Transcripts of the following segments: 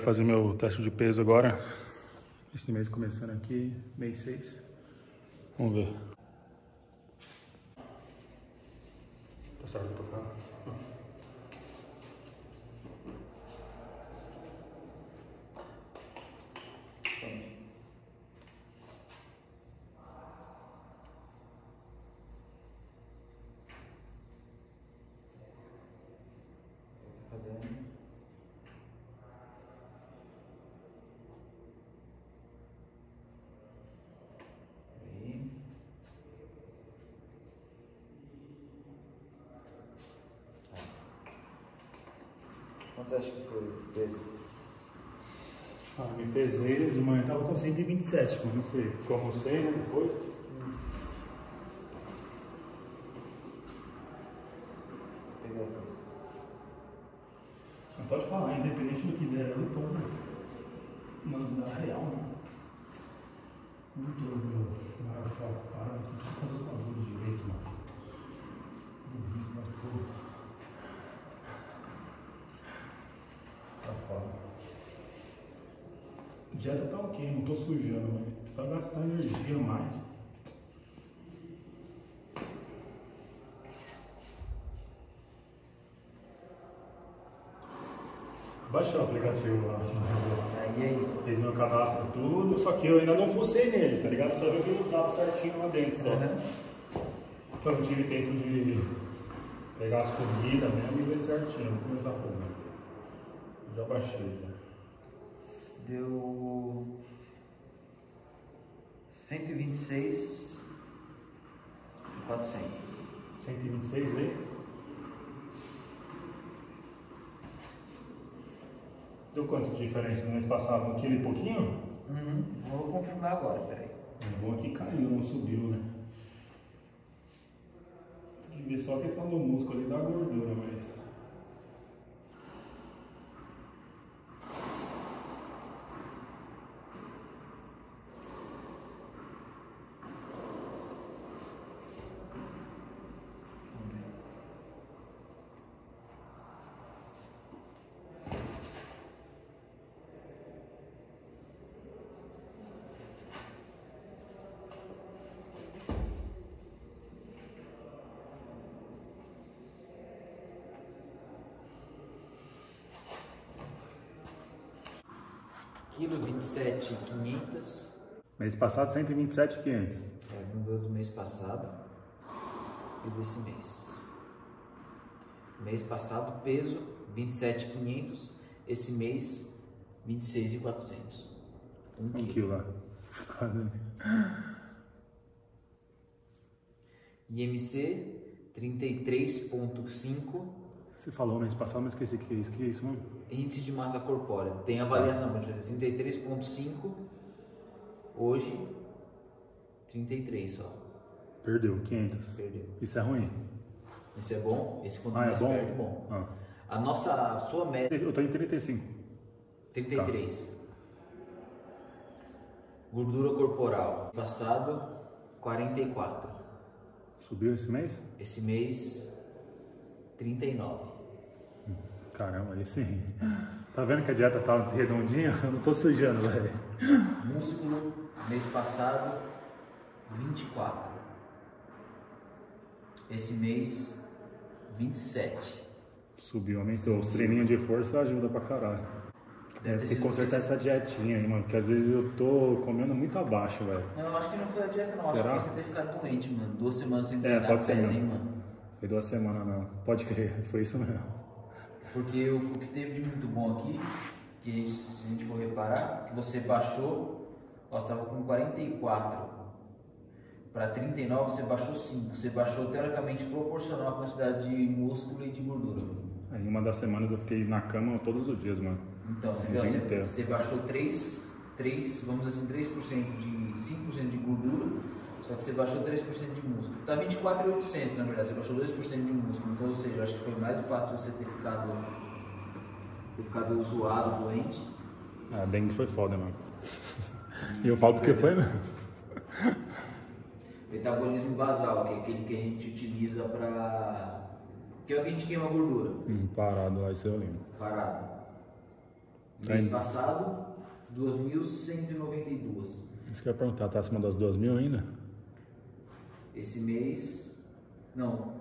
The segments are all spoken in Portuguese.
fazer meu teste de peso agora. Esse mês começando aqui, mês 6. Vamos ver. Passaram pra cá. Fazendo. Aí. Quanto você acha que foi o peso? Ah, me pesei de manhã, tava com 127, mas não sei. Como sei, né? Depois. Aqui. Não pode falar, independente do que der, eu tô, né? Mas dá real, né? Não tô no meu maior foco, cara. Eu tenho que fazer os bagulhos direito, mano. Burrice da porra. Tá foda. Dieta tá ok, não tô sujando, mas precisa gastar energia mais. Baixei o aplicativo lá. Aí, aí. Fiz meu cadastro tudo, só que eu ainda não fucei nele, tá ligado? Só que os dados certinho lá dentro só. Uhum. Então eu tive tempo de pegar as comidas mesmo e ver certinho. Vou começar a fazer. Já baixei já. Deu 126 e 400. 126 aí? Deu quanto de diferença no mês passado? Um quilo e pouquinho? Uhum. Vou confirmar agora, peraí. O bom é que caiu, não subiu, né? Tem que ver só a questão do músculo ali da gordura, mas. Vamos ver. Quilo 27 500 Mês passado, 127,500. É, vamos ver o do mês passado e desse mês. Mês passado, peso 27,500. Esse mês, 26,400. Um Um quilo. quilo. Quase. IMC 33,5. Você falou mês passado, mas esqueci que é isso. Que é isso, mano? Índice de massa corpórea. Tem avaliação, pode fazer 33,5. Hoje, 33 só. Perdeu, 500. Perdeu. Isso é ruim? Isso é bom? Esse quanto Ah, é mais bom? perde, bom. Ah. A nossa, a sua média. Eu tô em 35. 33. Gordura corporal. Passado, 44. Subiu esse mês? Esse mês, 39. Caramba, aí sim. Tá vendo que a dieta tá redondinha? Eu não tô sujando, velho. Músculo, mês passado, 24. Esse mês, 27. Subiu, aumentou. Os treininhos de força ajudam pra caralho. Deve ter ter que consertar essa dietinha aí, mano. Porque às vezes eu tô comendo muito abaixo, velho. Não, eu acho que não foi a dieta, não. Acho Será? que foi você ter ficado doente, mano. Duas semanas sem É, treinar pode ser mesmo. hein, mano. Foi duas semanas, não. Pode crer, foi isso mesmo. Porque o, o que teve de muito bom aqui, que a gente, se a gente for reparar, que você baixou, nós estava com 44 para 39, você baixou 5. Você baixou teoricamente proporcional à quantidade de músculo e de gordura. Aí uma das semanas eu fiquei na cama todos os dias, mano. Então, você, viu, você, inteiro. você baixou 3, 3, vamos dizer assim, 3% de 5% de gordura, só que você baixou 3% de músculo. Tá 24,800 na verdade, você baixou 2% de músculo. Então, ou seja, eu acho que foi mais o fato de você ter ficado ter ficado zoado, doente. A dengue foi foda, mano. E eu falo porque foi mesmo. Metabolismo basal, que é aquele que a gente utiliza para. que é o que a gente queima gordura, Hum, parado lá, isso eu lembro. parado. Tá Mês indo. passado, 2.192. Isso que eu ia perguntar, tá acima das duas mil ainda? Esse mês. Não.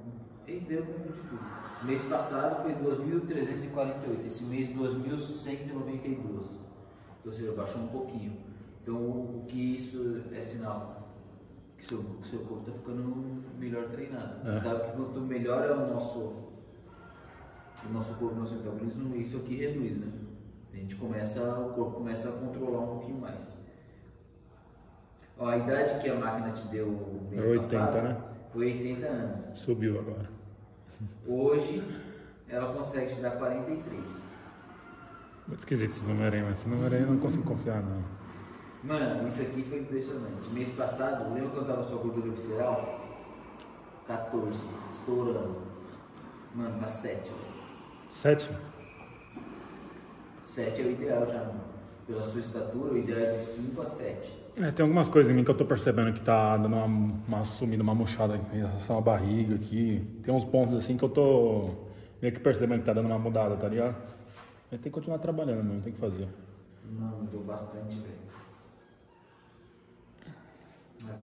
Eita, eu confundi tudo. Mês passado foi 2.348. Esse mês 2.192. Ou seja, baixou um pouquinho. Então o que isso é sinal? Que seu, que seu corpo está ficando melhor treinado. É. Sabe que quanto melhor é o nosso, o nosso corpo, o nosso metabolismo, isso aqui reduz, né? A gente começa, o corpo começa a controlar um pouquinho mais. Ó, a idade que a máquina te deu o mês É 80, passado né? foi 80 anos. Subiu agora. Hoje ela consegue te dar 43. Muito esquisito esse número aí, mas esse número aí eu não consigo confiar não. Mano, isso aqui foi impressionante. Mês passado, lembra quando tava sua gordura visceral? 14, estourando. Mano, tá 7. Sete? 7 é o ideal já, mano. Pela sua estatura, o ideal é de 5 a 7. É, tem algumas coisas em mim que eu tô percebendo que tá dando uma, uma sumida, uma murchada em relação à barriga aqui. Tem uns pontos assim que eu tô meio que percebendo que tá dando uma mudada, tá ligado? Mas tem que continuar trabalhando, não tem que fazer. Mano, mudou bastante, velho.